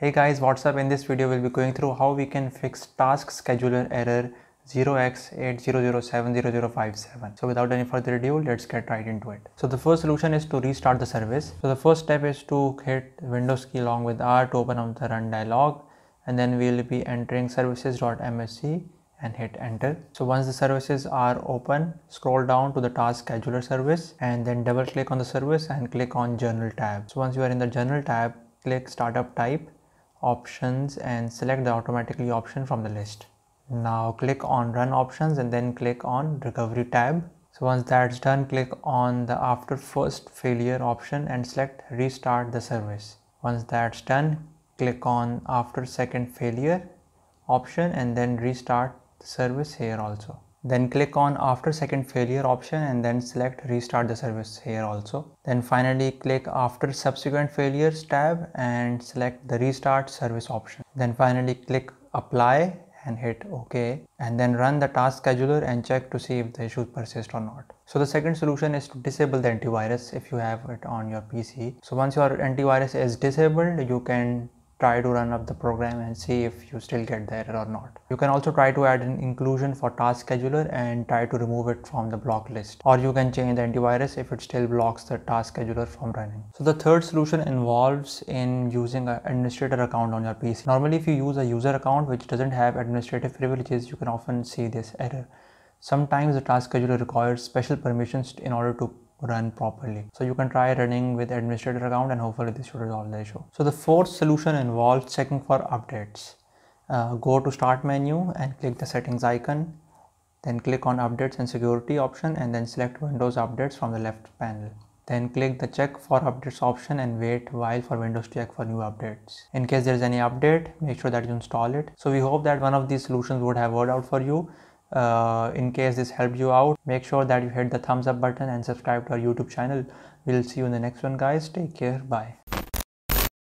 Hey guys, what's up? In this video, we'll be going through how we can fix task scheduler error 0x800700057. So without any further ado, let's get right into it. So the first solution is to restart the service. So the first step is to hit Windows key along with R to open up the run dialog and then we'll be entering services.msc and hit enter. So once the services are open, scroll down to the task scheduler service and then double click on the service and click on general tab. So once you are in the general tab, click startup type options and select the automatically option from the list. Now click on run options and then click on recovery tab. So once that's done, click on the after first failure option and select restart the service. Once that's done, click on after second failure option and then restart the service here also. Then click on after second failure option and then select restart the service here also. Then finally click after subsequent failures tab and select the restart service option. Then finally click apply and hit OK and then run the task scheduler and check to see if the issues persist or not. So the second solution is to disable the antivirus if you have it on your PC. So once your antivirus is disabled, you can try to run up the program and see if you still get the error or not. You can also try to add an inclusion for task scheduler and try to remove it from the block list or you can change the antivirus if it still blocks the task scheduler from running. So the third solution involves in using an administrator account on your PC. Normally if you use a user account which doesn't have administrative privileges you can often see this error. Sometimes the task scheduler requires special permissions in order to run properly. So you can try running with administrator account and hopefully this should resolve the issue. So the fourth solution involves checking for updates. Uh, go to start menu and click the settings icon. Then click on updates and security option and then select Windows updates from the left panel. Then click the check for updates option and wait while for Windows check for new updates. In case there is any update, make sure that you install it. So we hope that one of these solutions would have worked out for you. Uh, in case this helped you out make sure that you hit the thumbs up button and subscribe to our youtube channel. We'll see you in the next one guys. Take care. Bye